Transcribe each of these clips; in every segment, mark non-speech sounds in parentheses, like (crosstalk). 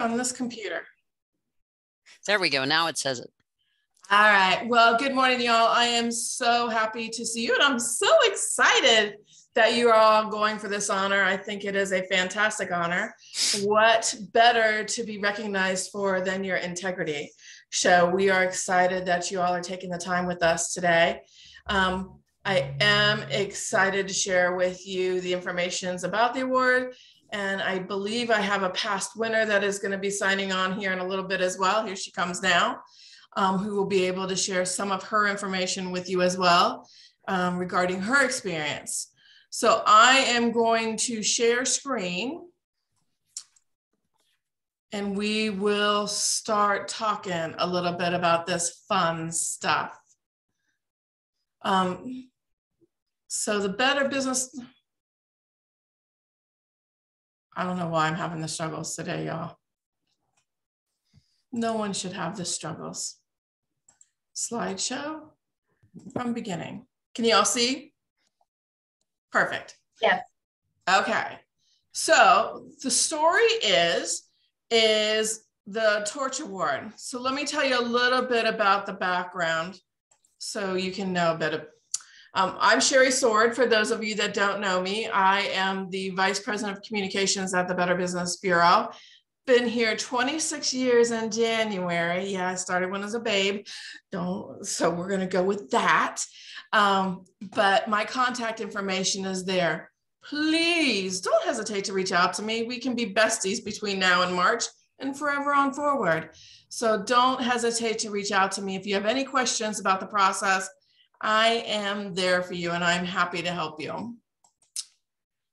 on this computer. There we go. Now it says it. All right. Well, good morning, y'all. I am so happy to see you, and I'm so excited that you are all going for this honor. I think it is a fantastic honor. What better to be recognized for than your integrity? So, we are excited that you all are taking the time with us today. Um, I am excited to share with you the informations about the award and I believe I have a past winner that is going to be signing on here in a little bit as well. Here she comes now, um, who will be able to share some of her information with you as well um, regarding her experience. So I am going to share screen and we will start talking a little bit about this fun stuff. Um, so the Better Business, I don't know why I'm having the struggles today, y'all. No one should have the struggles. Slideshow from beginning. Can you all see? Perfect. Yes. Okay. So the story is is the torch award. So let me tell you a little bit about the background so you can know a bit of um, I'm Sherry Sword. For those of you that don't know me, I am the Vice President of Communications at the Better Business Bureau. Been here 26 years in January. Yeah, I started when I was a babe. Don't so we're gonna go with that. Um, but my contact information is there. Please don't hesitate to reach out to me. We can be besties between now and March and forever on forward. So don't hesitate to reach out to me if you have any questions about the process I am there for you and I'm happy to help you.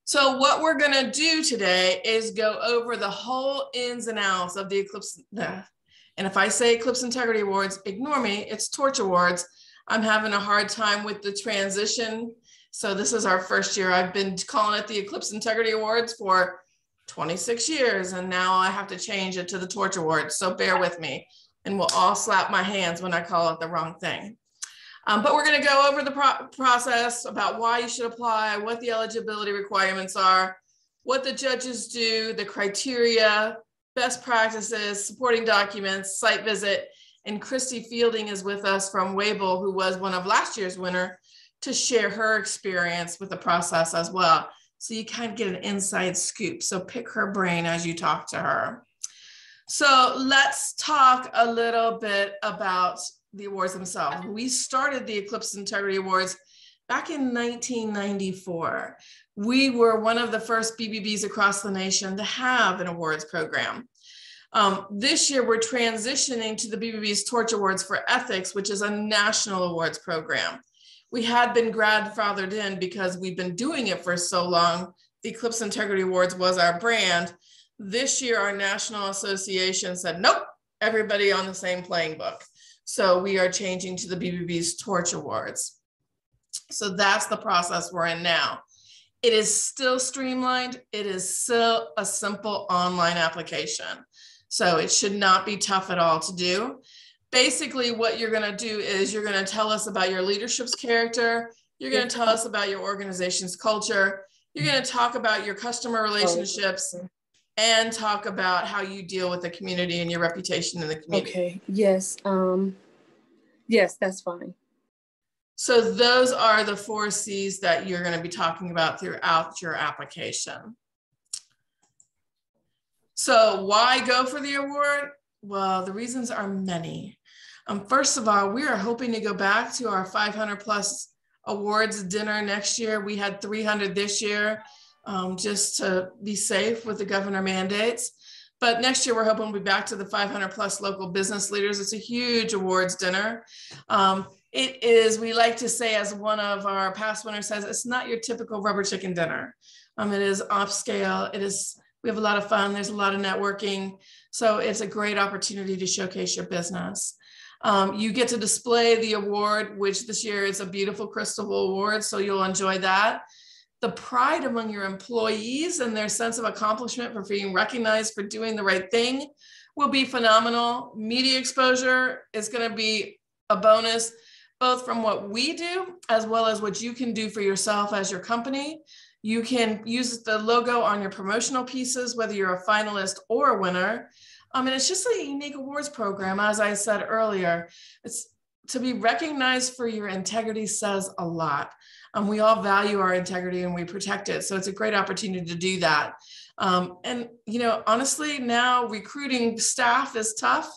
So what we're going to do today is go over the whole ins and outs of the Eclipse. And if I say Eclipse Integrity Awards, ignore me. It's Torch Awards. I'm having a hard time with the transition. So this is our first year. I've been calling it the Eclipse Integrity Awards for 26 years. And now I have to change it to the Torch Awards. So bear with me and we'll all slap my hands when I call it the wrong thing. Um, but we're going to go over the pro process about why you should apply, what the eligibility requirements are, what the judges do, the criteria, best practices, supporting documents, site visit. And Christy Fielding is with us from Wable, who was one of last year's winner, to share her experience with the process as well. So you kind of get an inside scoop. So pick her brain as you talk to her. So let's talk a little bit about the awards themselves. We started the Eclipse Integrity Awards back in 1994. We were one of the first BBBs across the nation to have an awards program. Um, this year, we're transitioning to the BBB's Torch Awards for Ethics, which is a national awards program. We had been grandfathered in because we've been doing it for so long. The Eclipse Integrity Awards was our brand. This year, our national association said, nope, everybody on the same playing book. So we are changing to the BBB's Torch Awards. So that's the process we're in now. It is still streamlined. It is still a simple online application. So it should not be tough at all to do. Basically, what you're going to do is you're going to tell us about your leadership's character. You're going to tell us about your organization's culture. You're going to talk about your customer oh, relationships and talk about how you deal with the community and your reputation in the community. Okay. Yes. Um, yes, that's fine. So those are the four C's that you're going to be talking about throughout your application. So why go for the award? Well, the reasons are many. Um, first of all, we are hoping to go back to our 500 plus awards dinner next year. We had 300 this year um, just to be safe with the governor mandates. But next year, we're hoping we'll be back to the 500 plus local business leaders. It's a huge awards dinner. Um, it is, we like to say, as one of our past winners says, it's not your typical rubber chicken dinner. Um, it is upscale. It is, we have a lot of fun. There's a lot of networking. So it's a great opportunity to showcase your business. Um, you get to display the award, which this year is a beautiful crystal award. So you'll enjoy that the pride among your employees and their sense of accomplishment for being recognized for doing the right thing will be phenomenal. Media exposure is going to be a bonus, both from what we do as well as what you can do for yourself as your company. You can use the logo on your promotional pieces, whether you're a finalist or a winner. Um, I mean, it's just a unique awards program. As I said earlier, it's to be recognized for your integrity says a lot. Um, we all value our integrity and we protect it. So it's a great opportunity to do that. Um, and, you know, honestly, now recruiting staff is tough.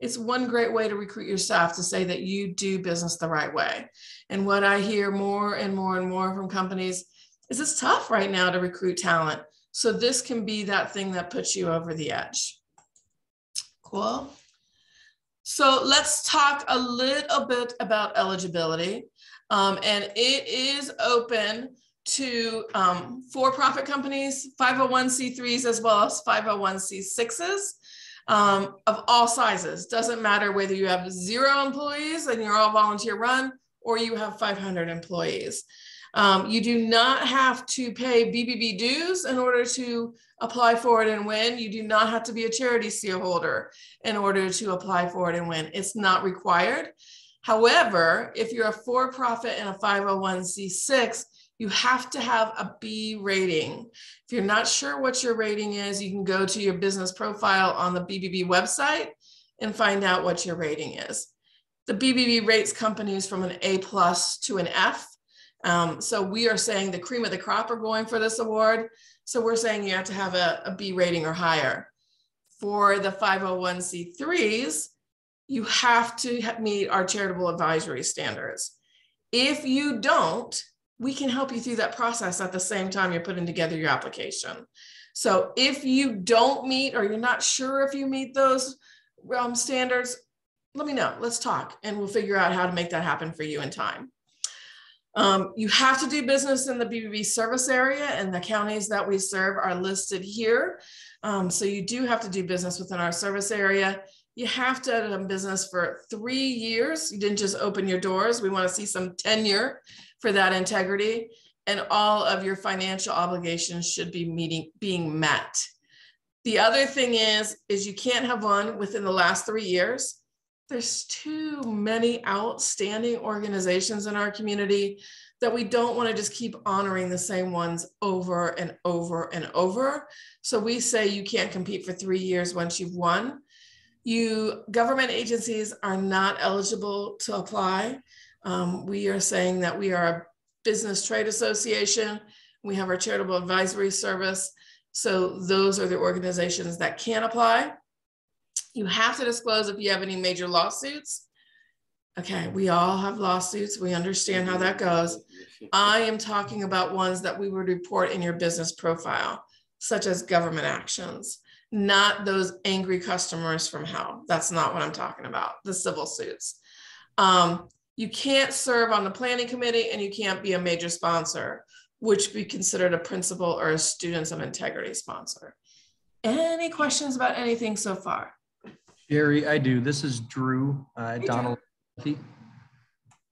It's one great way to recruit your staff to say that you do business the right way. And what I hear more and more and more from companies is it's tough right now to recruit talent. So this can be that thing that puts you over the edge. Cool. So let's talk a little bit about eligibility. Um, and it is open to um, for-profit companies, 501c3s, as well as 501c6s um, of all sizes. Doesn't matter whether you have zero employees and you're all volunteer run or you have 500 employees. Um, you do not have to pay BBB dues in order to apply for it and win. You do not have to be a charity seal holder in order to apply for it and win. It's not required. However, if you're a for profit and a 501c6, you have to have a B rating. If you're not sure what your rating is, you can go to your business profile on the BBB website and find out what your rating is. The BBB rates companies from an A plus to an F. Um, so we are saying the cream of the crop are going for this award. So we're saying you have to have a, a B rating or higher. For the 501c3s, you have to meet our charitable advisory standards. If you don't, we can help you through that process at the same time you're putting together your application. So if you don't meet or you're not sure if you meet those um, standards, let me know. Let's talk and we'll figure out how to make that happen for you in time. Um, you have to do business in the BBB service area and the counties that we serve are listed here. Um, so you do have to do business within our service area. You have to have done business for three years. You didn't just open your doors. We want to see some tenure for that integrity and all of your financial obligations should be meeting being met. The other thing is, is you can't have one within the last three years there's too many outstanding organizations in our community that we don't want to just keep honoring the same ones over and over and over. So we say you can't compete for three years once you've won. You government agencies are not eligible to apply. Um, we are saying that we are a business trade association. We have our charitable advisory service. So those are the organizations that can apply. You have to disclose if you have any major lawsuits. Okay, we all have lawsuits. We understand how that goes. I am talking about ones that we would report in your business profile, such as government actions, not those angry customers from hell. That's not what I'm talking about, the civil suits. Um, you can't serve on the planning committee and you can't be a major sponsor, which be considered a principal or a students of integrity sponsor. Any questions about anything so far? Sherry, I do. This is Drew uh, Donald.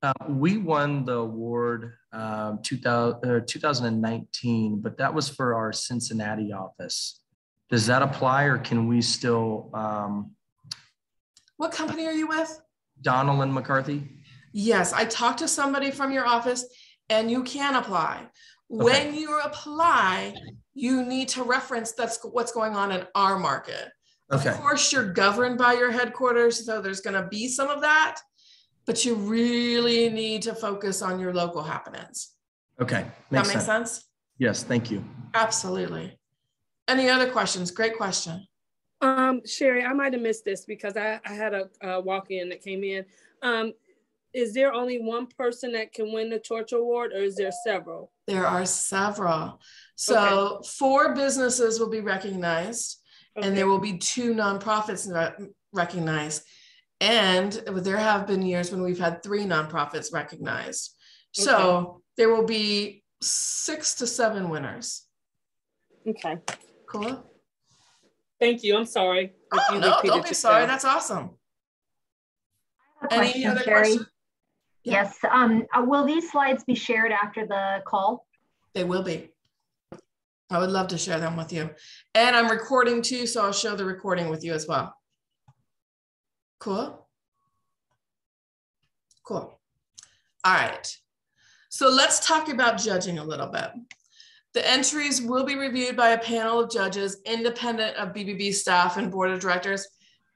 Uh, we won the award um, 2000, uh, 2019, but that was for our Cincinnati office. Does that apply or can we still? Um, what company are you with? Donnellon McCarthy. Yes, I talked to somebody from your office and you can apply. Okay. When you apply, you need to reference that's what's going on in our market. Okay. Of course, you're governed by your headquarters, so there's going to be some of that, but you really need to focus on your local happenings. Okay. Makes that makes sense. sense? Yes, thank you. Absolutely. Any other questions? Great question. Um, Sherry, I might have missed this because I, I had a, a walk-in that came in. Um, is there only one person that can win the torch award or is there several? There are several. So okay. four businesses will be recognized okay. and there will be two nonprofits recognized. And there have been years when we've had three nonprofits recognized. Okay. So there will be six to seven winners. Okay. Cool. Thank you. I'm sorry. Oh, no, don't be sorry. That's awesome. Any other Sherry? questions? Yeah. Yes. Um, uh, will these slides be shared after the call? They will be. I would love to share them with you. And I'm recording too, so I'll show the recording with you as well. Cool. Cool. All right. So let's talk about judging a little bit. The entries will be reviewed by a panel of judges independent of BBB staff and board of directors.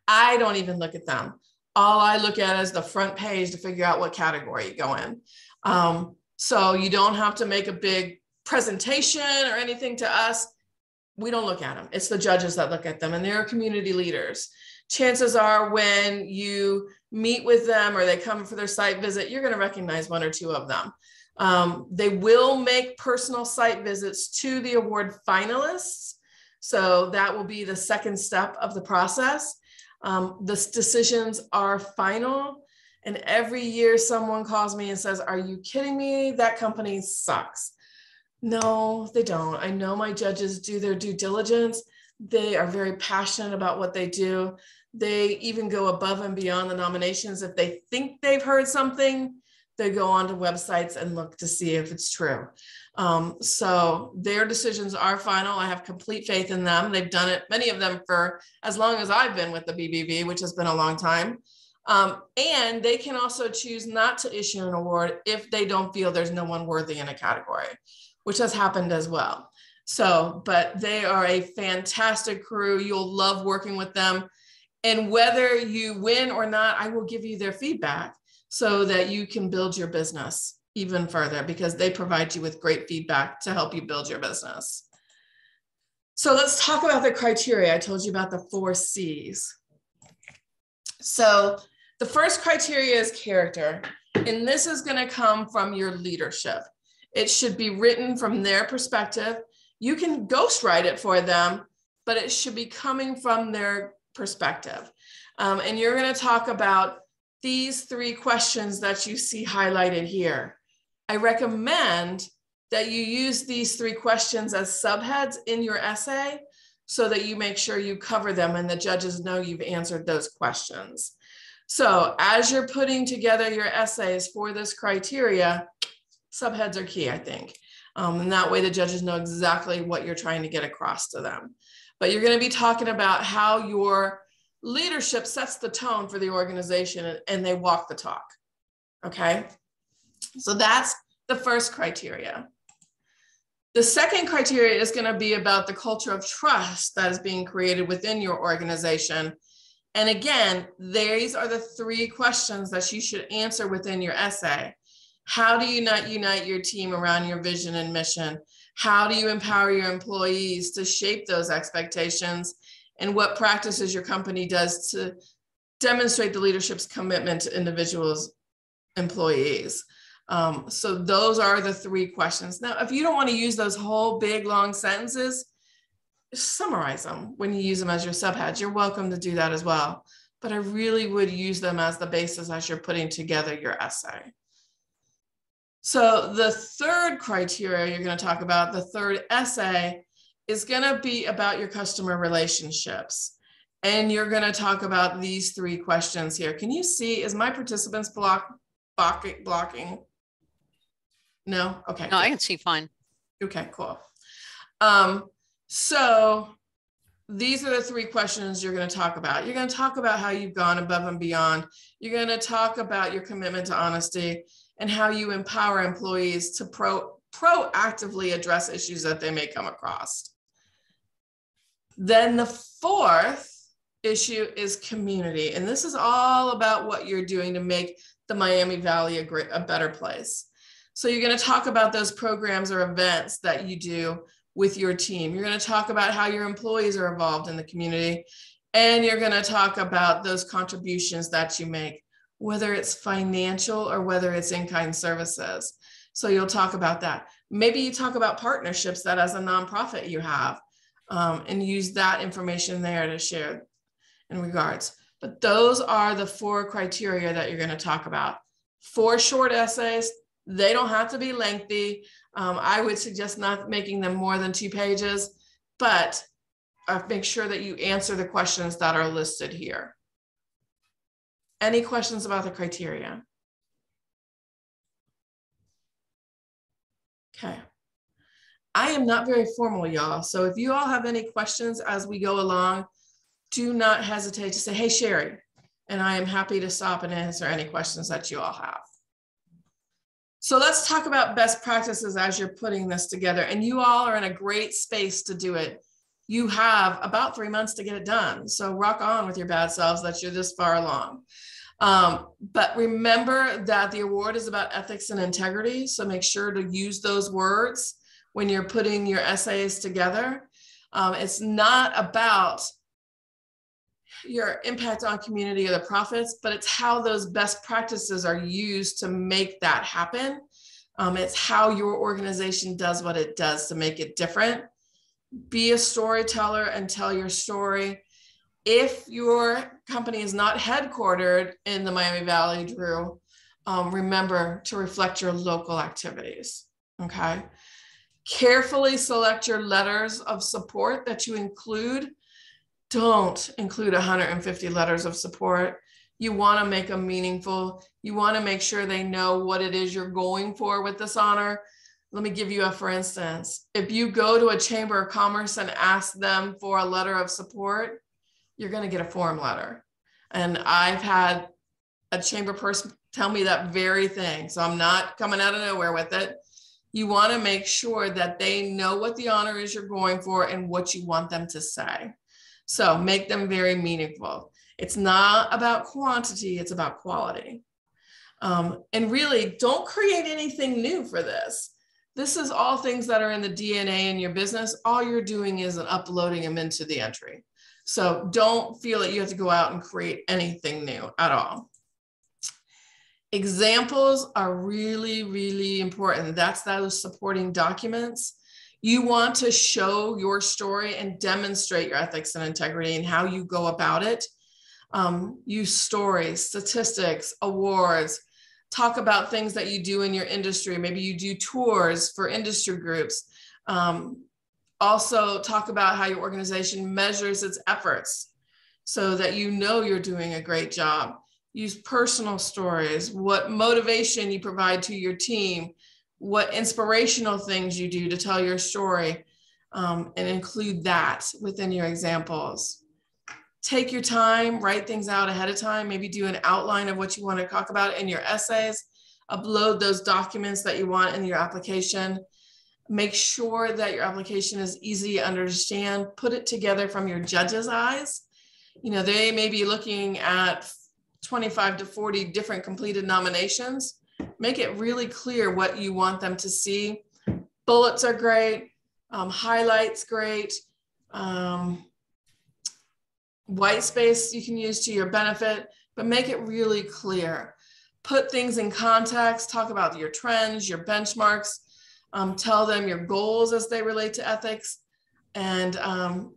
I don't even look at them. All I look at is the front page to figure out what category you go in. Um, so you don't have to make a big presentation or anything to us. We don't look at them. It's the judges that look at them, and they're community leaders. Chances are, when you meet with them or they come for their site visit, you're going to recognize one or two of them. Um, they will make personal site visits to the award finalists. So that will be the second step of the process. Um, the decisions are final. And every year someone calls me and says, Are you kidding me? That company sucks. No, they don't. I know my judges do their due diligence. They are very passionate about what they do. They even go above and beyond the nominations. If they think they've heard something, they go onto websites and look to see if it's true. Um, so their decisions are final. I have complete faith in them. They've done it, many of them, for as long as I've been with the BBB, which has been a long time. Um, and they can also choose not to issue an award if they don't feel there's no one worthy in a category, which has happened as well. So, but they are a fantastic crew. You'll love working with them. And whether you win or not, I will give you their feedback so that you can build your business even further because they provide you with great feedback to help you build your business. So let's talk about the criteria. I told you about the four C's. So the first criteria is character, and this is going to come from your leadership. It should be written from their perspective. You can ghostwrite it for them, but it should be coming from their perspective. Um, and you're going to talk about these three questions that you see highlighted here. I recommend that you use these three questions as subheads in your essay so that you make sure you cover them and the judges know you've answered those questions. So as you're putting together your essays for this criteria, subheads are key, I think. Um, and that way the judges know exactly what you're trying to get across to them. But you're going to be talking about how your leadership sets the tone for the organization and, they walk the talk. Okay. So that's the first criteria. The second criteria is going to be about the culture of trust that is being created within your organization and again, these are the three questions that you should answer within your essay. How do you not unite your team around your vision and mission? How do you empower your employees to shape those expectations? And what practices your company does to demonstrate the leadership's commitment to individuals, employees? Um, so those are the three questions. Now, if you don't want to use those whole big long sentences, summarize them when you use them as your subheads. You're welcome to do that as well. But I really would use them as the basis as you're putting together your essay. So the third criteria you're going to talk about, the third essay, is going to be about your customer relationships. And you're going to talk about these three questions here. Can you see, is my participants block, blocking? blocking? No? Okay. No, good. I can see fine. Okay, cool. Um, so these are the three questions you're going to talk about. You're going to talk about how you've gone above and beyond. You're going to talk about your commitment to honesty and how you empower employees to pro proactively address issues that they may come across. Then the fourth issue is community. And this is all about what you're doing to make the Miami Valley a great, a better place. So you're going to talk about those programs or events that you do with your team. You're going to talk about how your employees are involved in the community, and you're going to talk about those contributions that you make, whether it's financial or whether it's in kind services. So you'll talk about that. Maybe you talk about partnerships that as a nonprofit you have um, and use that information there to share in regards. But those are the four criteria that you're going to talk about. Four short essays. They don't have to be lengthy. Um, I would suggest not making them more than two pages, but uh, make sure that you answer the questions that are listed here. Any questions about the criteria? Okay. I am not very formal, y'all. So if you all have any questions as we go along, do not hesitate to say, hey, Sherry, and I am happy to stop and answer any questions that you all have. So let's talk about best practices as you're putting this together. And you all are in a great space to do it. You have about three months to get it done. So rock on with your bad selves that you're this far along. Um, but remember that the award is about ethics and integrity. So make sure to use those words when you're putting your essays together. Um, it's not about your impact on community or the profits, but it's how those best practices are used to make that happen. Um, it's how your organization does what it does to make it different. Be a storyteller and tell your story. If your company is not headquartered in the Miami Valley, Drew, um, remember to reflect your local activities. Okay. Carefully select your letters of support that you include don't include 150 letters of support. You want to make them meaningful. You want to make sure they know what it is you're going for with this honor. Let me give you a for instance. If you go to a chamber of commerce and ask them for a letter of support, you're going to get a form letter. And I've had a chamber person tell me that very thing. So I'm not coming out of nowhere with it. You want to make sure that they know what the honor is you're going for and what you want them to say. So make them very meaningful. It's not about quantity, it's about quality. Um, and really, don't create anything new for this. This is all things that are in the DNA in your business. All you're doing is uploading them into the entry. So don't feel that you have to go out and create anything new at all. Examples are really, really important. That's those supporting documents. You want to show your story and demonstrate your ethics and integrity and how you go about it. Um, use stories, statistics, awards, talk about things that you do in your industry. Maybe you do tours for industry groups. Um, also, talk about how your organization measures its efforts so that you know you're doing a great job. Use personal stories, what motivation you provide to your team, what inspirational things you do to tell your story um, and include that within your examples. Take your time, write things out ahead of time, maybe do an outline of what you want to talk about in your essays, upload those documents that you want in your application. Make sure that your application is easy to understand. Put it together from your judge's eyes. You know, they may be looking at 25 to 40 different completed nominations make it really clear what you want them to see. Bullets are great, um, highlights great, um, white space you can use to your benefit, but make it really clear. Put things in context, talk about your trends, your benchmarks, um, tell them your goals as they relate to ethics, and um,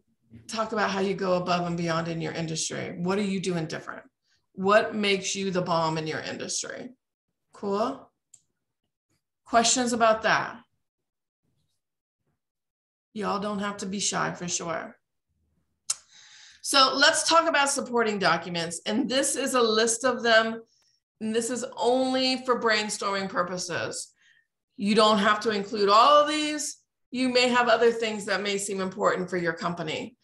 talk about how you go above and beyond in your industry. What are you doing different? What makes you the bomb in your industry? Cool. Questions about that? Y'all don't have to be shy for sure. So let's talk about supporting documents. And this is a list of them. And this is only for brainstorming purposes. You don't have to include all of these. You may have other things that may seem important for your company.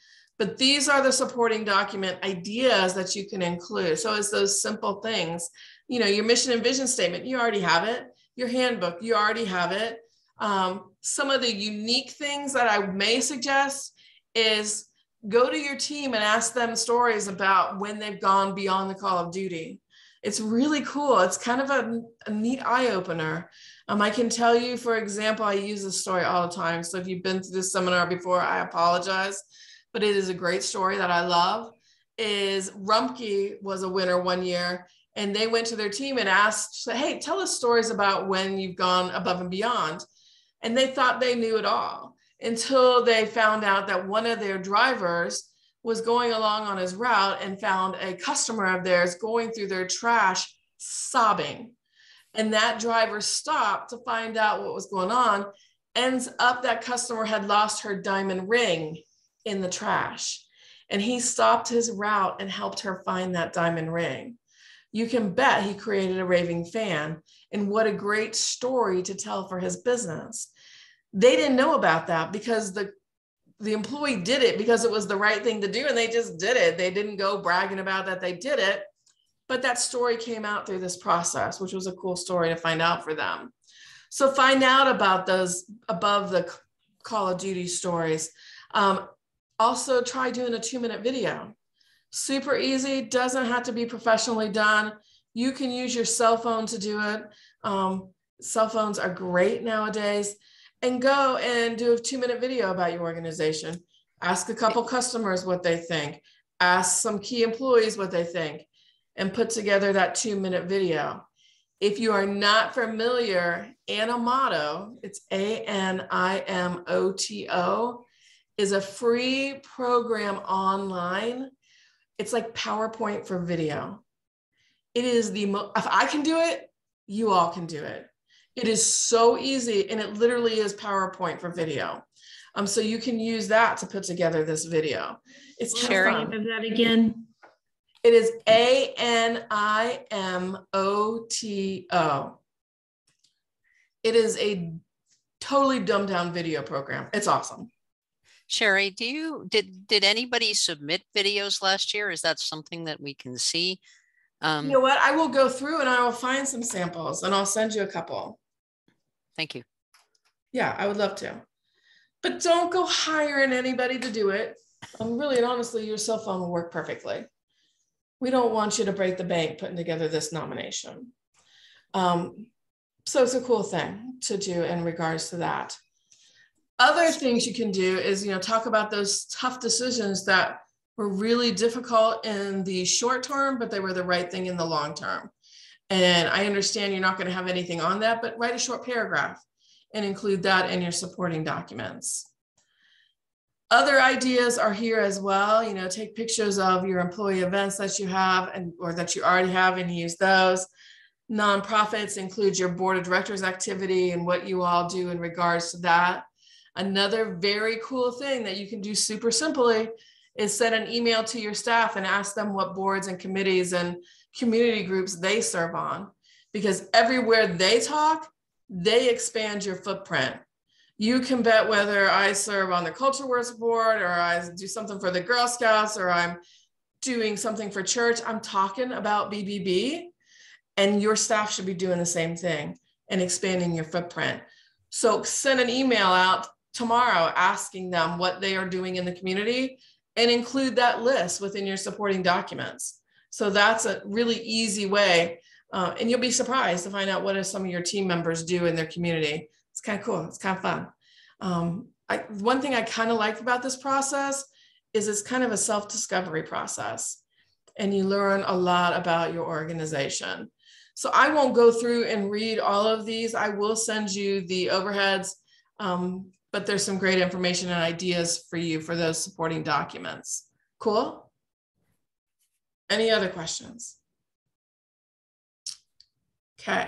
But these are the supporting document ideas that you can include. So it's those simple things you know, your mission and vision statement, you already have it. Your handbook, you already have it. Um, some of the unique things that I may suggest is go to your team and ask them stories about when they've gone beyond the call of duty. It's really cool. It's kind of a, a neat eye opener. Um, I can tell you, for example, I use this story all the time. So if you've been to this seminar before, I apologize, but it is a great story that I love. Is Rumpke was a winner one year, and they went to their team and asked, Hey, tell us stories about when you've gone above and beyond. And they thought they knew it all until they found out that one of their drivers was going along on his route and found a customer of theirs going through their trash sobbing. And that driver stopped to find out what was going on. Ends up that customer had lost her diamond ring in the trash. And he stopped his route and helped her find that diamond ring you can bet he created a raving fan. And what a great story to tell for his business. They didn't know about that because the the employee did it because it was the right thing to do and they just did it. They didn't go bragging about that they did it. But that story came out through this process, which was a cool story to find out for them. So find out about those above the Call of Duty stories. Um, also try doing a two minute video. Super easy, doesn't have to be professionally done. You can use your cell phone to do it. Um, cell phones are great nowadays. And go and do a two minute video about your organization. Ask a couple customers what they think. Ask some key employees what they think and put together that two minute video. If you are not familiar, Animoto, it's A N I M O T O, is a free program online. It's like PowerPoint for video. It is the most, if I can do it, you all can do it. It is so easy and it literally is PowerPoint for video. Um, so you can use that to put together this video. It's Sharing Of that again. It is A N I M O T O. It is a totally dumbed down video program. It's awesome. Sherry, do you did did anybody submit videos last year? Is that something that we can see? Um, You know what? I will go through and I will find some samples and I'll send you a couple. thank you. Yeah, I would love to. But don't go hiring anybody to do it. Um, really and honestly, your cell phone will work perfectly. We don't want you to break the bank putting together this nomination. Um, so it's a cool thing to do in regards to that. Other things you can do is, you know, talk about those tough decisions that were really difficult in the short term, but they were the right thing in the long term. And I understand you're not going to have anything on that, but write a short paragraph and include that in your supporting documents. Other ideas are here as well. You know, take pictures of your employee events that you have and or that you already have and use those. Nonprofits include your board of directors activity and what you all do in regards to that. Another very cool thing that you can do super simply is send an email to your staff and ask them what boards and committees and community groups they serve on. Because everywhere they talk, they expand your footprint. You can bet whether I serve on the Culture Works Board or I do something for the Girl Scouts or I'm doing something for church, I'm talking about BBB, and your staff should be doing the same thing and expanding your footprint. So send an email out tomorrow asking them what they are doing in the community and include that list within your supporting documents. So that's a really easy way. Uh, and you'll be surprised to find out what some of your team members do in their community. It's kind of cool. It's kind of fun. Um, I, one thing I kind of like about this process is it's kind of a self-discovery process and you learn a lot about your organization. So I won't go through and read all of these. I will send you the overheads, um, but there's some great information and ideas for you for those supporting documents. Cool? Any other questions? Okay.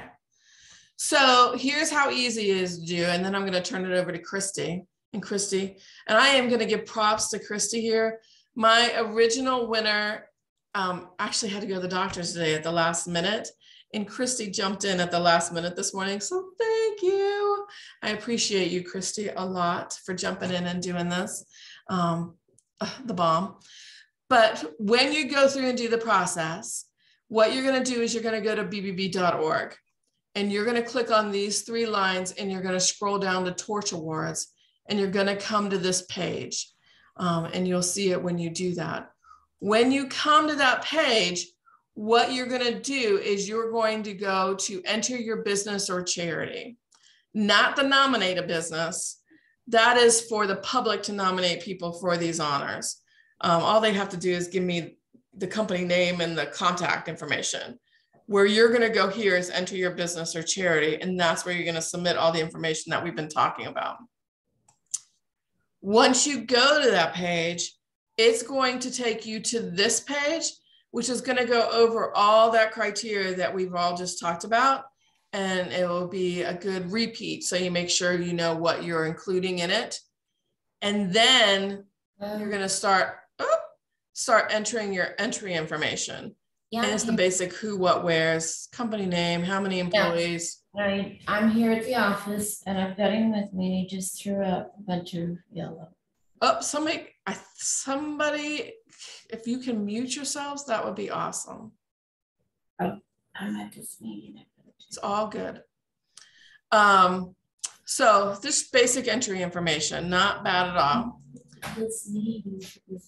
So here's how easy it is to do. And then I'm going to turn it over to Christy and Christy. And I am going to give props to Christy here. My original winner um, actually had to go to the doctor's today at the last minute. And Christy jumped in at the last minute this morning. So thank you. I appreciate you, Christy, a lot for jumping in and doing this. Um, uh, the bomb. But when you go through and do the process, what you're going to do is you're going to go to bbb.org and you're going to click on these three lines and you're going to scroll down to torch awards and you're going to come to this page um, and you'll see it when you do that when you come to that page what you're going to do is you're going to go to enter your business or charity. Not the nominate a business. That is for the public to nominate people for these honors. Um, all they have to do is give me the company name and the contact information. Where you're going to go here is enter your business or charity, and that's where you're going to submit all the information that we've been talking about. Once you go to that page, it's going to take you to this page, which is going to go over all that criteria that we've all just talked about. And it will be a good repeat. So you make sure you know what you're including in it. And then you're going to start, oh, start entering your entry information. Yeah, And it's the basic who, what, where's, company name, how many employees. I, I'm here at the office and I've got him with me. He just threw up a bunch of yellow. Oh, somebody, I, somebody, if you can mute yourselves, that would be awesome. I'm at this meeting. It's all good. Um, so this basic entry information, not bad at all.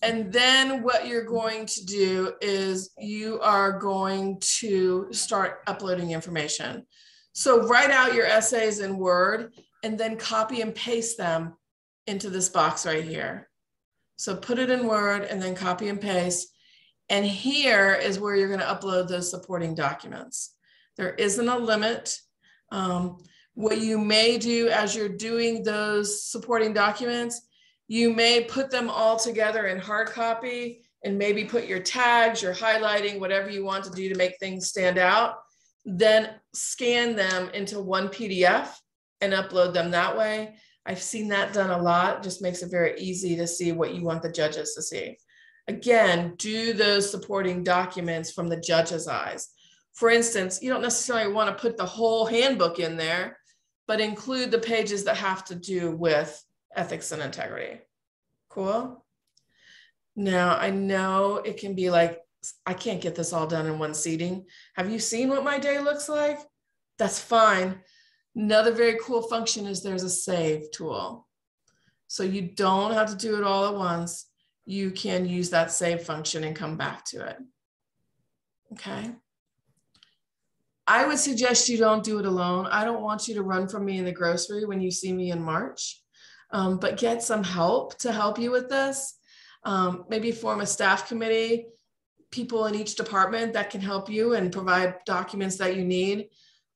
And then what you're going to do is you are going to start uploading information. So write out your essays in Word and then copy and paste them into this box right here. So put it in Word and then copy and paste. And here is where you're going to upload those supporting documents. There isn't a limit. Um, what you may do as you're doing those supporting documents, you may put them all together in hard copy and maybe put your tags, your highlighting, whatever you want to do to make things stand out. Then scan them into one PDF and upload them that way. I've seen that done a lot, just makes it very easy to see what you want the judges to see. Again, do those supporting documents from the judge's eyes. For instance, you don't necessarily want to put the whole handbook in there, but include the pages that have to do with ethics and integrity. Cool. Now, I know it can be like, I can't get this all done in one seating. Have you seen what my day looks like? That's fine. Another very cool function is there's a save tool. So you don't have to do it all at once. You can use that save function and come back to it. Okay. I would suggest you don't do it alone. I don't want you to run from me in the grocery when you see me in March, um, but get some help to help you with this. Um, maybe form a staff committee, people in each department that can help you and provide documents that you need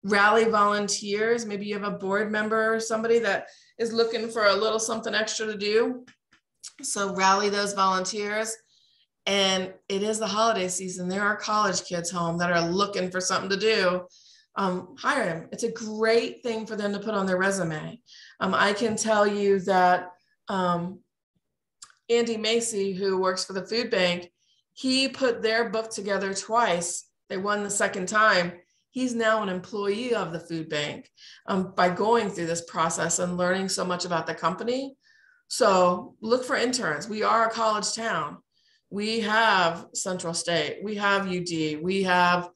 rally volunteers. Maybe you have a board member or somebody that is looking for a little something extra to do. So rally those volunteers. And it is the holiday season. There are college kids home that are looking for something to do. Um, hire them. It's a great thing for them to put on their resume. Um, I can tell you that um, Andy Macy, who works for the food bank, he put their book together twice. They won the second time he's now an employee of the food bank um, by going through this process and learning so much about the company. So look for interns. We are a college town. We have Central State, we have UD, we have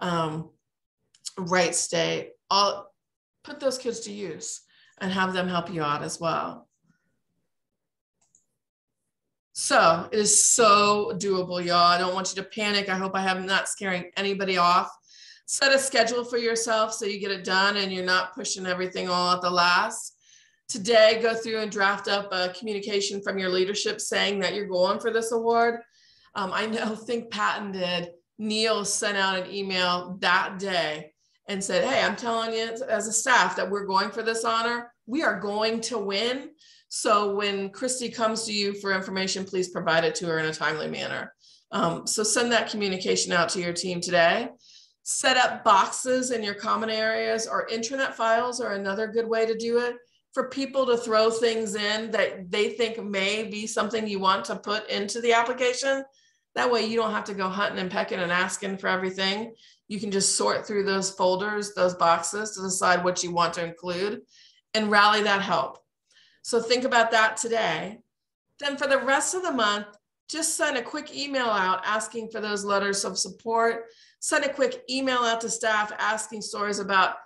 um, Wright State. All put those kids to use and have them help you out as well. So it is so doable, y'all. I don't want you to panic. I hope I am not scaring anybody off set a schedule for yourself so you get it done and you're not pushing everything all at the last. Today, go through and draft up a communication from your leadership saying that you're going for this award. Um, I know (laughs) Think Patent did. Neil sent out an email that day and said, Hey, I'm telling you as a staff that we're going for this honor. We are going to win. So when Christy comes to you for information, please provide it to her in a timely manner. Um, so send that communication out to your team today set up boxes in your common areas or intranet files are another good way to do it for people to throw things in that they think may be something you want to put into the application. That way you don't have to go hunting and pecking and asking for everything. You can just sort through those folders, those boxes to decide what you want to include and rally that help. So think about that today. Then for the rest of the month, just send a quick email out asking for those letters of support send a quick email out to staff asking stories about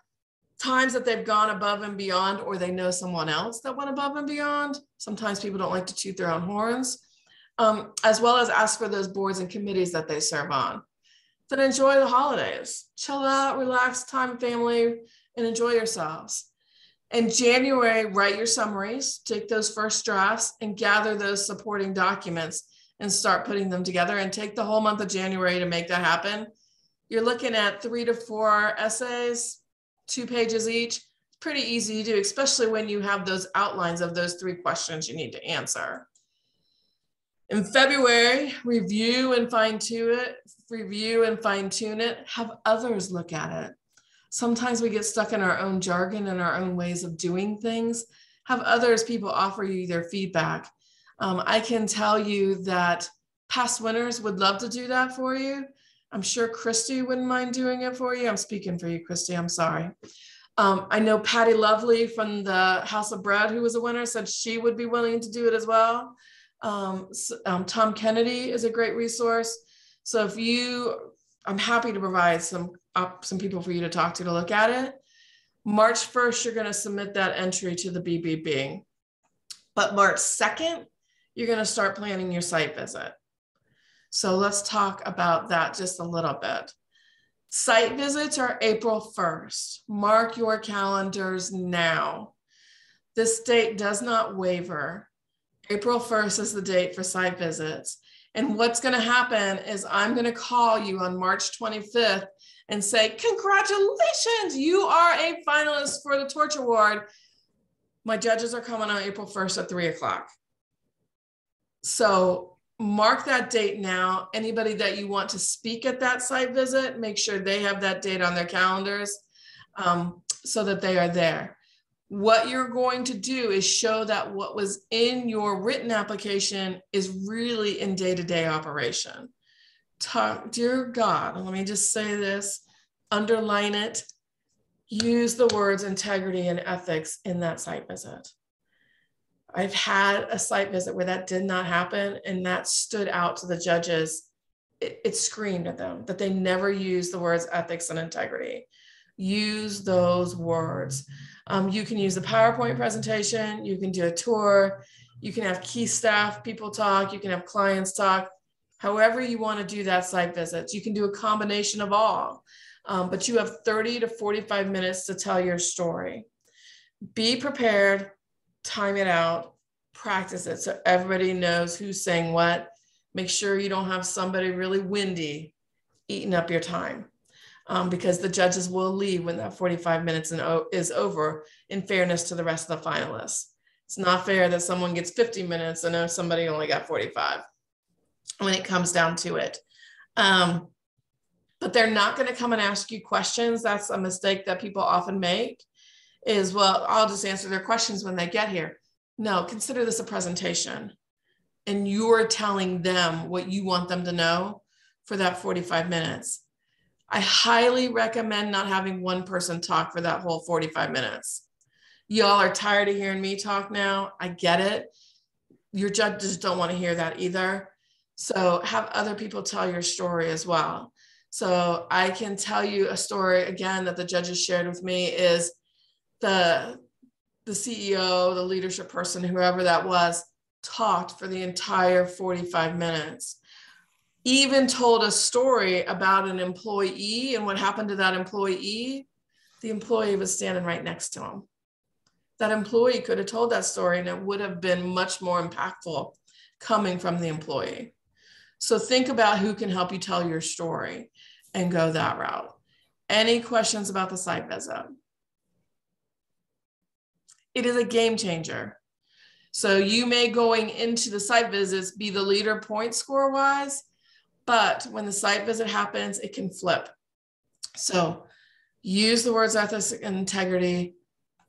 times that they've gone above and beyond or they know someone else that went above and beyond. Sometimes people don't like to toot their own horns, um, as well as ask for those boards and committees that they serve on. Then enjoy the holidays, chill out, relax, time family, and enjoy yourselves. In January, write your summaries, take those first drafts, and gather those supporting documents and start putting them together. And take the whole month of January to make that happen you're looking at three to four essays, two pages each. Pretty easy to do, especially when you have those outlines of those three questions you need to answer. In February, review and fine tune it, review and fine tune it, have others look at it. Sometimes we get stuck in our own jargon and our own ways of doing things. Have others, people offer you their feedback. Um, I can tell you that past winners would love to do that for you. I'm sure Christy wouldn't mind doing it for you. I'm speaking for you, Christy. I'm sorry. Um, I know Patty Lovely from the House of Bread, who was a winner, said she would be willing to do it as well. Um, so, um, Tom Kennedy is a great resource. So if you, I'm happy to provide some uh, some people for you to talk to to look at it. March 1st, you're going to submit that entry to the BBB. But March 2nd, you're going to start planning your site visit. So let's talk about that just a little bit. Site visits are April 1st. Mark your calendars now. This date does not waver. April 1st is the date for site visits. And what's going to happen is I'm going to call you on March 25th and say, Congratulations, you are a finalist for the Torch Award. My judges are coming on April 1st at three o'clock. So mark that date now. Anybody that you want to speak at that site visit, make sure they have that date on their calendars um, so that they are there. What you're going to do is show that what was in your written application is really in day to day operation. Talk, dear God, let me just say this, underline it, use the words integrity and ethics in that site visit. I've had a site visit where that did not happen and that stood out to the judges. It, it screamed at them that they never use the words ethics and integrity. Use those words. Um, you can use a PowerPoint presentation, you can do a tour, you can have key staff people talk, you can have clients talk, however you want to do that site visits. You can do a combination of all, um, but you have 30 to 45 minutes to tell your story. Be prepared, time it out, practice it so everybody knows who's saying what. Make sure you don't have somebody really windy eating up your time um, because the judges will leave when that 45 minutes is over in fairness to the rest of the finalists. It's not fair that someone gets 50 minutes and somebody only got 45 when it comes down to it. Um, but they're not going to come and ask you questions. That's a mistake that people often make is, well, I'll just answer their questions when they get here. No, consider this a presentation. And you're telling them what you want them to know for that 45 minutes. I highly recommend not having one person talk for that whole 45 minutes. Y'all are tired of hearing me talk now. I get it. Your judges don't want to hear that either. So have other people tell your story as well. So I can tell you a story again that the judges shared with me is the the CEO, the leadership person, whoever that was, talked for the entire 45 minutes even told a story about an employee and what happened to that employee, the employee was standing right next to him. That employee could have told that story and it would have been much more impactful coming from the employee. So think about who can help you tell your story and go that route. Any questions about the site visit? It is a game changer. So you may going into the site visits be the leader point score wise, but when the site visit happens, it can flip. So use the words ethics and integrity,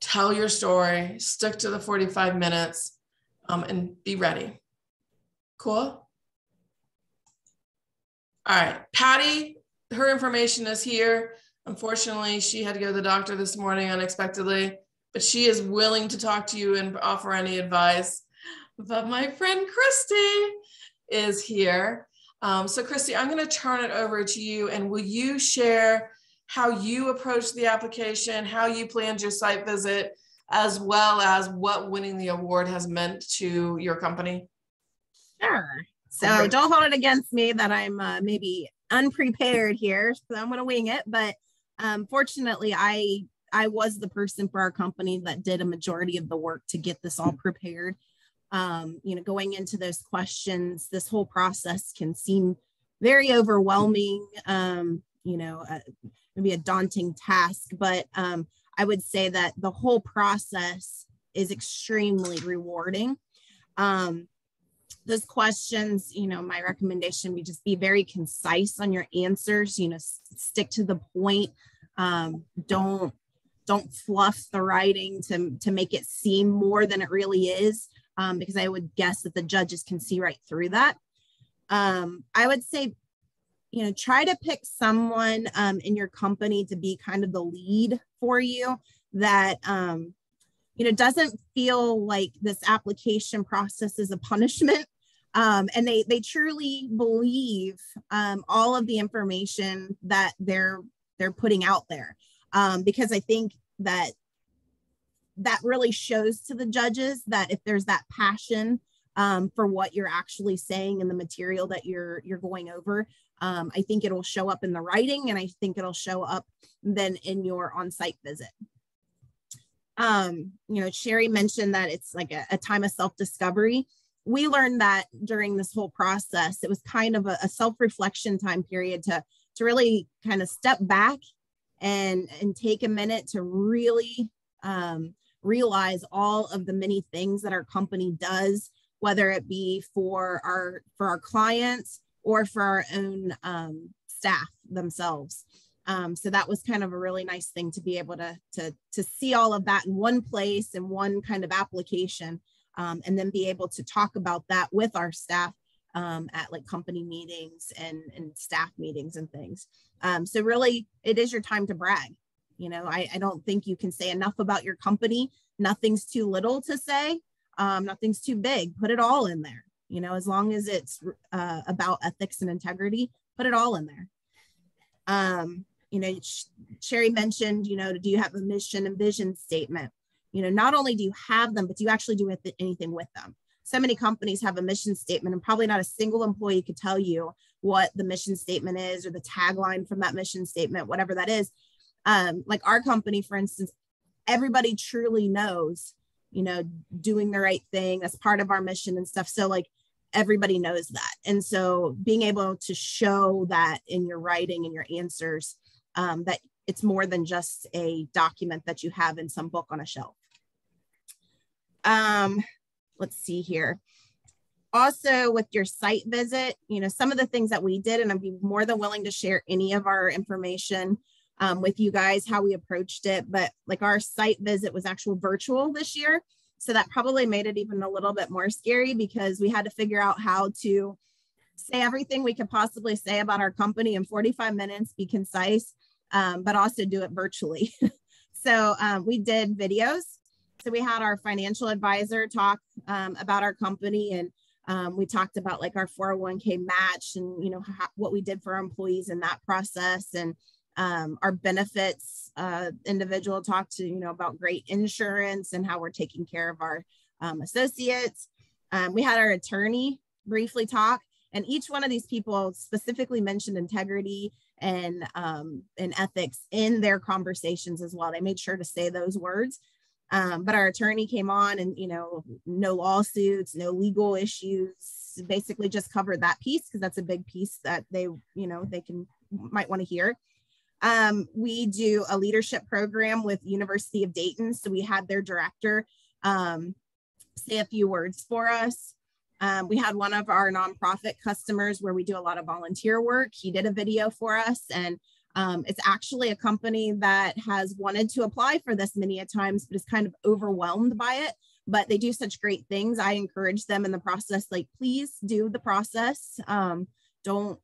tell your story, stick to the 45 minutes, um, and be ready. Cool? All right, Patty, her information is here. Unfortunately, she had to go to the doctor this morning unexpectedly, but she is willing to talk to you and offer any advice. But my friend Christy is here. Um, so Christy, I'm going to turn it over to you and will you share how you approached the application, how you planned your site visit, as well as what winning the award has meant to your company? Sure. So don't hold it against me that I'm uh, maybe unprepared here. So I'm going to wing it. But um, fortunately, I I was the person for our company that did a majority of the work to get this all prepared um, you know, going into those questions, this whole process can seem very overwhelming, um, you know, uh, maybe a daunting task, but um, I would say that the whole process is extremely rewarding. Um, those questions, you know, my recommendation would just be very concise on your answers, you know, stick to the point. Um, don't don't fluff the writing to, to make it seem more than it really is um, because I would guess that the judges can see right through that. Um, I would say, you know, try to pick someone um, in your company to be kind of the lead for you that, um, you know, doesn't feel like this application process is a punishment. (laughs) Um, and they they truly believe um, all of the information that they're they're putting out there um, because I think that that really shows to the judges that if there's that passion um, for what you're actually saying in the material that you're you're going over um, i think it'll show up in the writing and i think it'll show up then in your on-site visit. Um, you know sherry mentioned that it's like a, a time of self-discovery. We learned that during this whole process. It was kind of a, a self-reflection time period to to really kind of step back and and take a minute to really um, realize all of the many things that our company does whether it be for our for our clients or for our own um, staff themselves um, so that was kind of a really nice thing to be able to to to see all of that in one place and one kind of application um, and then be able to talk about that with our staff um, at like company meetings and, and staff meetings and things. Um, so really it is your time to brag. You know, I, I don't think you can say enough about your company. Nothing's too little to say. Um, nothing's too big. Put it all in there. You know, as long as it's uh, about ethics and integrity, put it all in there. Um, you know, Sherry mentioned, you know, do you have a mission and vision statement? You know, not only do you have them, but do you actually do anything with them? so many companies have a mission statement and probably not a single employee could tell you what the mission statement is or the tagline from that mission statement whatever that is. Um, like our company for instance everybody truly knows you know doing the right thing that's part of our mission and stuff. So like everybody knows that. And so being able to show that in your writing and your answers um, that it's more than just a document that you have in some book on a shelf. Um, let's see here. Also with your site visit, you know, some of the things that we did, and I'd be more than willing to share any of our information um, with you guys, how we approached it. But like our site visit was actual virtual this year. So that probably made it even a little bit more scary because we had to figure out how to say everything we could possibly say about our company in 45 minutes, be concise, um, but also do it virtually. (laughs) so um, we did videos so we had our financial advisor talk um, about our company and um, we talked about like our 401k match and you know how, what we did for our employees in that process and um, our benefits uh, individual talked to you know about great insurance and how we're taking care of our um, associates. Um, we had our attorney briefly talk and each one of these people specifically mentioned integrity and um, and ethics in their conversations as well. They made sure to say those words um, but our attorney came on and, you know, no lawsuits, no legal issues, basically just covered that piece because that's a big piece that they, you know, they can might want to hear. Um, we do a leadership program with University of Dayton. So we had their director um, say a few words for us. Um, we had one of our nonprofit customers where we do a lot of volunteer work. He did a video for us and um, it's actually a company that has wanted to apply for this many a times, but is kind of overwhelmed by it. But they do such great things. I encourage them in the process, like, please do the process. Um, don't,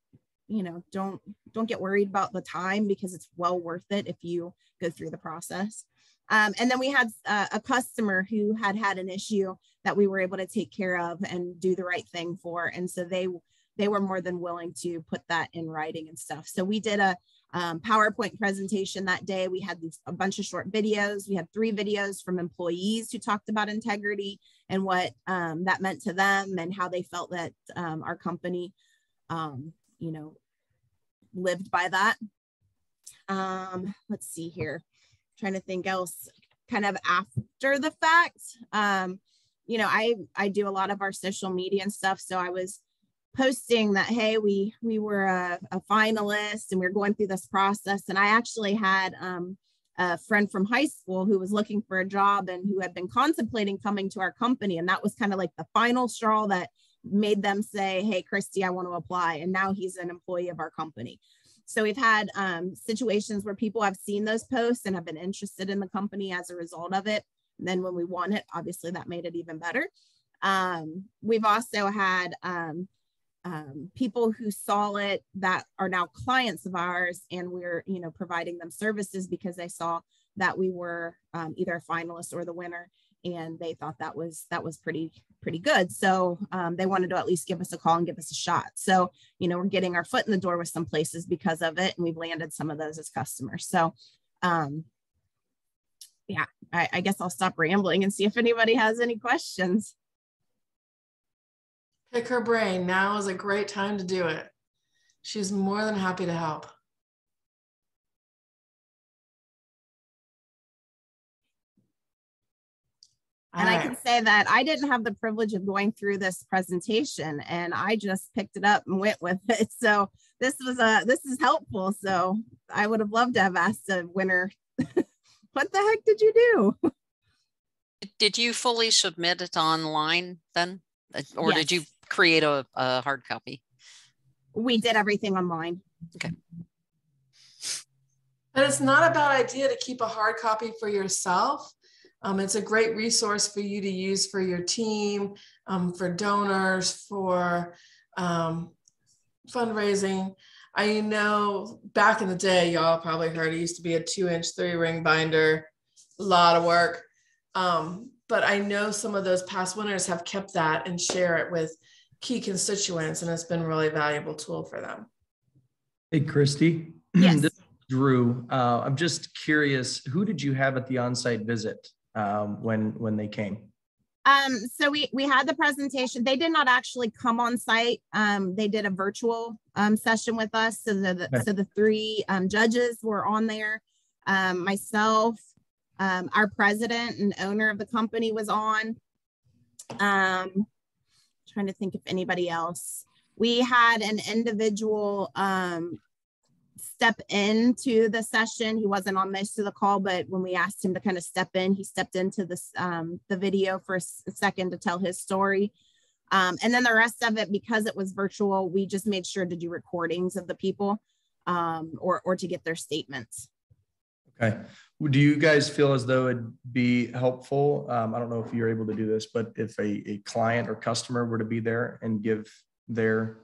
you know, don't don't get worried about the time because it's well worth it if you go through the process. Um, and then we had uh, a customer who had had an issue that we were able to take care of and do the right thing for. And so they they were more than willing to put that in writing and stuff. So we did a, um, PowerPoint presentation that day. We had these, a bunch of short videos. We had three videos from employees who talked about integrity and what um, that meant to them and how they felt that um, our company, um, you know, lived by that. Um, let's see here, I'm trying to think else kind of after the fact. Um, you know, I, I do a lot of our social media and stuff. So I was posting that hey we we were a, a, finalist and we are going through this process. And i actually had um, a friend from high school who was looking for a job and who had been contemplating coming to our company. And that was kind of like the final straw that made them say hey christy i want to apply. And now he's an employee of our company. So we've had um, situations where people have seen those posts and have been interested in the company as a result of it. And then when we won it obviously that made it even better. Um, we've also had um, um, people who saw it that are now clients of ours and we're you know providing them services because they saw that we were um, either a finalist or the winner and they thought that was that was pretty pretty good. So um, they wanted to at least give us a call and give us a shot. So you know we're getting our foot in the door with some places because of it and we've landed some of those as customers. So um, yeah, I, I guess I'll stop rambling and see if anybody has any questions. Pick her brain. Now is a great time to do it. She's more than happy to help. And I can say that I didn't have the privilege of going through this presentation and I just picked it up and went (laughs) with it. So this was a this is helpful. So I would have loved to have asked a winner, (laughs) what the heck did you do? Did you fully submit it online then? Uh, Or did you Yes. Create a, a hard copy? We did everything online. Okay. But it's not a bad idea to keep a hard copy for yourself. Um, it's a great resource for you to use for your team, um, for donors, for um, fundraising. I know back in the day, y'all probably heard it used to be a two inch, three ring binder, a lot of work. Um, but I know some of those past winners have kept that and share it with key constituents, and it's been a really valuable tool for them. Hey, Christy. (clears throat) Yes. This is Drew, uh, I'm just curious, who did you have at the on-site visit um, when when they came? Um, so we we had the presentation. They did not actually come on site. Um, they did a virtual um, session with us. So the, the Okay. so the three um, judges were on there. Um, myself, um, our president and owner of the company was on. Trying to think if anybody else. We had an individual um, step into the session. He wasn't on most of the call, but when we asked him to kind of step in, he stepped into this um, the video for a second to tell his story. Um, and then the rest of it, because it was virtual, we just made sure to do recordings of the people um, or or to get their statements. Okay. Do you guys feel as though it'd be helpful? Um, I don't know if you're able to do this, but if a, a client or customer were to be there and give their,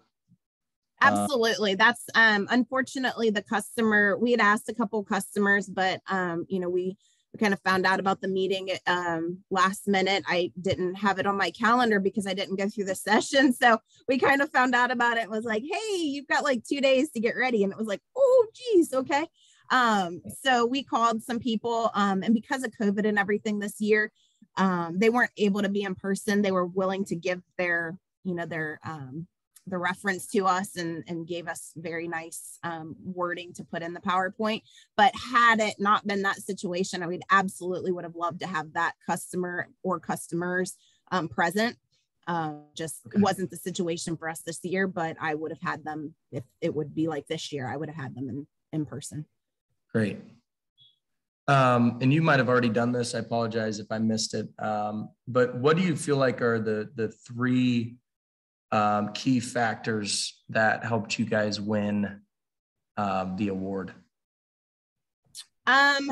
Uh, Absolutely. That's um unfortunately the customer, we had asked a couple customers, but um, you know, we we kind of found out about the meeting um last minute. I didn't have it on my calendar because I didn't go through the (laughs) session. So we kind of found out about it and was like, hey, you've got like two days to get ready. And it was like, oh geez, okay. Um, so we called some people um and because of COVID and everything this year, um, they weren't able to be in person. They were willing to give their, you know, their um the reference to us and, and gave us very nice um, wording to put in the PowerPoint. But had it not been that situation, I would absolutely would have loved to have that customer or customers um, present. Uh, just Okay. wasn't the situation for us this year, but I would have had them if it would be like this year. I would have had them in, in person. Great. Um, and you might have already done this. I apologize if I missed it. Um, but what do you feel like are the, the three um, key factors that helped you guys win um, the award? Um,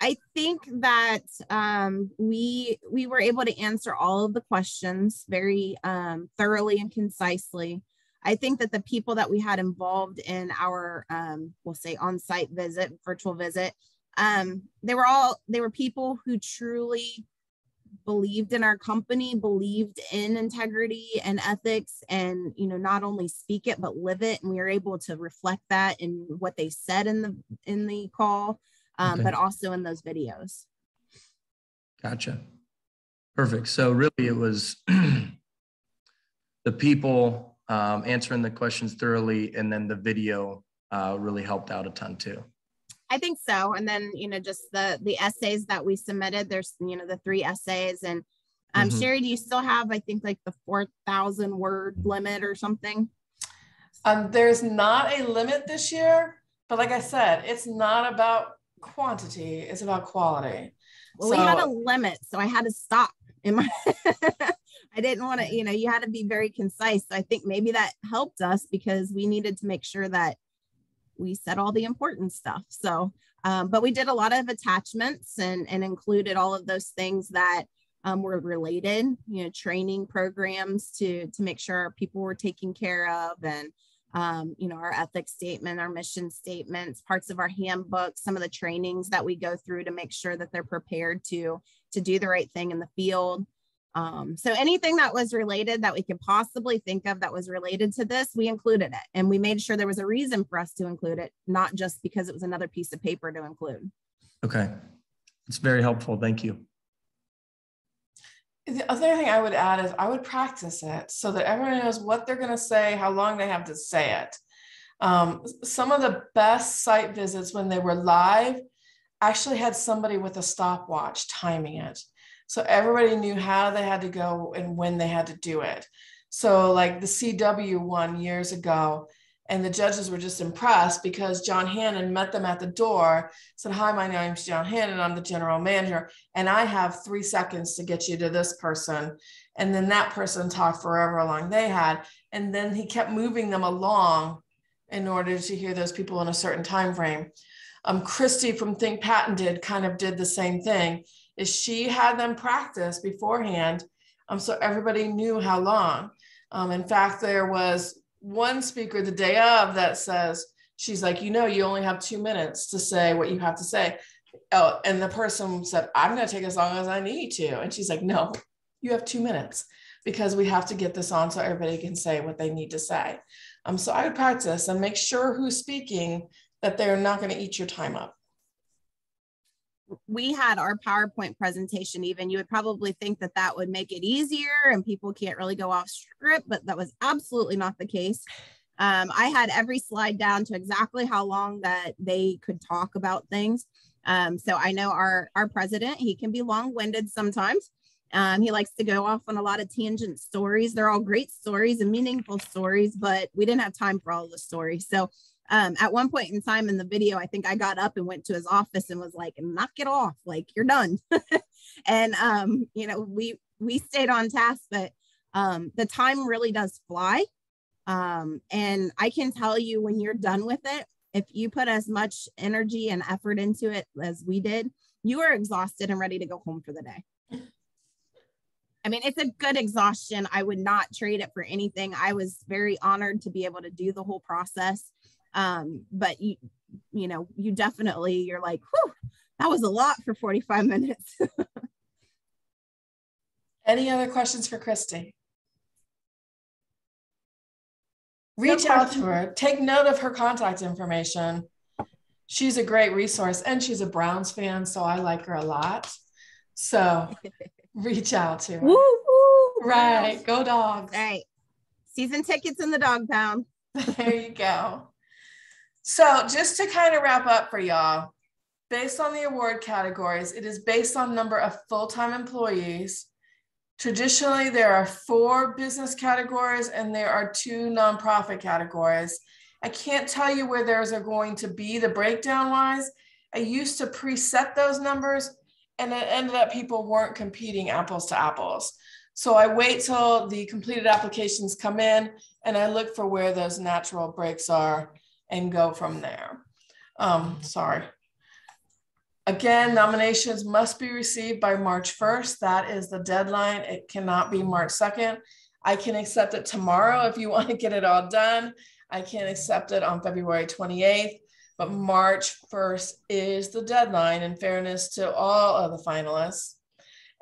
I- think that um, we we were able to answer all of the questions very um, thoroughly and concisely. I think that the people that we had involved in our um, we'll say on-site visit, virtual visit, um, they were all they were people who truly believed in our company, believed in integrity and ethics, and you know not only speak it but live it. And we were able to reflect that in what they said in the in the call um, Okay. but also in those videos. Gotcha. Perfect. So really it was (clears throat) the people um, answering the questions thoroughly and then the video uh, really helped out a ton too. I think so. And then, you know, just the the essays that we submitted, there's, you know, the three essays. And um, Mhm. Sherry, do you still have, I think, like the 4,000 word limit or something? Um, there's not a limit this year, but like I said, it's not about quantity, it's about quality. Well, we had a limit, so I had to stop in my (laughs) (laughs) I didn't want to, you know, you had to be very concise. So I think maybe that helped us because we needed to make sure that we said all the important stuff. So um, but we did a lot of attachments and and included all of those things that um, were related, you know, training programs to to make sure our people were taken care of and um, you know, our ethics statement, our mission statements, parts of our handbook, some of the trainings that we go through to make sure that they're prepared to to do the right thing in the field. Um, so anything that was related that we could possibly think of that was related to this, we included it, and we made sure there was a reason for us to include it, not just because it was another piece of paper to include. Okay. It's very helpful. Thank you. The other thing I would add is I would practice it so that everyone knows what they're going to say, how long they have to say it. Um, some of the best site visits when they were live actually had somebody with a stopwatch timing it. So everybody knew how they had to go and when they had to do it. So, like the CW one years ago, and the judges were just impressed because John Hannon met them at the door, said, Hi, my name's John Hannon. I'm the general manager, and I have three seconds to get you to this person. And then that person talked forever long they had. And then he kept moving them along in order to hear those people in a certain time frame. Um, Christy from Think Patented kind of did the same thing, is she had them practice beforehand. Um, so everybody knew how long. Um, in fact, there was one speaker the day of that says, she's like, you know, you only have two minutes to say what you have to say. Oh, and the person said, I'm going to take as long as I need to. And she's like, no, you have two minutes because we have to get this on so everybody can say what they need to say. Um, so I would practice and make sure who's speaking that they're not going to eat your time up we had our PowerPoint presentation, even you would probably think that that would make it easier and people can't really go off script, but that was absolutely not the case. Um, I had every slide down to exactly how long that they could talk about things. Um, so I know our, our president, he can be long winded sometimes. Um, he likes to go off on a lot of tangent stories. They're all great stories and meaningful stories, but we didn't have time for all the stories. So um, at one point in time in the video, I think I got up and went to his office and was like, knock it off, like you're done. (laughs) and um, you know, we we stayed on task, but um, the time really does fly. Um, and I can tell you when you're done with it, if you put as much energy and effort into it as we did, you are exhausted and ready to go home for the day. I mean, it's a good exhaustion. I would not trade it for anything. I was very honored to be able to do the whole process um but you you know you definitely you're like whew, that was a lot for 45 minutes. (laughs) Any other questions for christy? Reach no out to her. Take note of her contact information. She's a great resource and she's a browns fan so i like her a lot. So (laughs) reach out to her. Woo, woo, right go dogs. Right. Season tickets in the dog pound. (laughs) There you go so, just to kind of wrap up for y'all, based on the award categories, it is based on number of full-time employees. Traditionally, there are four business categories and there are two nonprofit categories. I can't tell you where those are going to be the breakdown wise. I used to preset those numbers and it ended up people weren't competing apples to apples. So I wait till the completed applications come in and I look for where those natural breaks are and go from there. Um, sorry. Again, nominations must be received by March 1st. That is the deadline. It cannot be March 2nd. I can accept it tomorrow if you (laughs) want to get it all done. I can accept it on February 28th, but March 1st is the deadline in fairness to all of the finalists.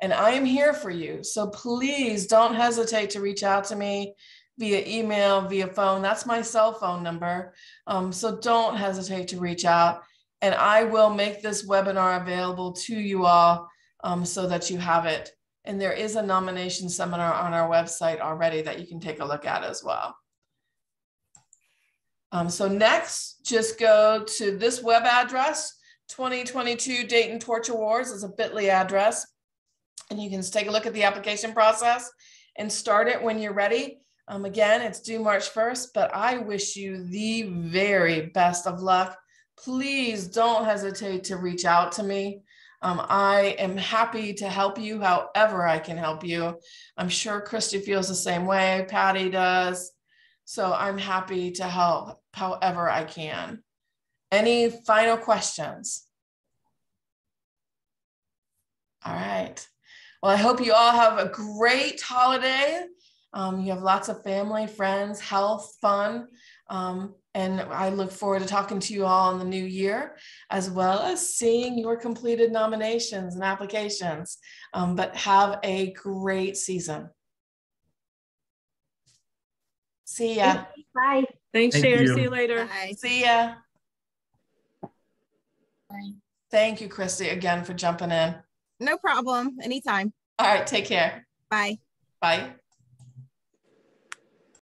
And I am here for you. So please don't hesitate to reach out to me via email, via phone. That's my cell phone number. Um, so don't hesitate to reach out. And I will make this webinar available to you all um, so that you have it. And there is a nomination seminar on our website already that you can take a look at as well. Um, so next, just go to this web address, 2022 Dayton Torch Awards is a bit.ly address. And you can take a look at the application process and start it when you're ready. Um, again, it's due March 1st, but I wish you the very best of luck. Please don't hesitate to reach out to me. Um, I am happy to help you however I can help you. I'm sure Christy feels the same way, Patty does. So I'm happy to help however I can. Any final questions? All right. Well, I hope you all have a great holiday. Um, you have lots of family, friends, health, fun. Um, and I look forward to talking to you all in the new year, as well as seeing your completed nominations and applications. Um, but have a great season. See ya. Bye. Thanks, Thank Sherry. you. See you later. Bye. See ya. Bye. Thank you, Christy, again for jumping in. No problem. Anytime. All right, take care. Bye. Bye.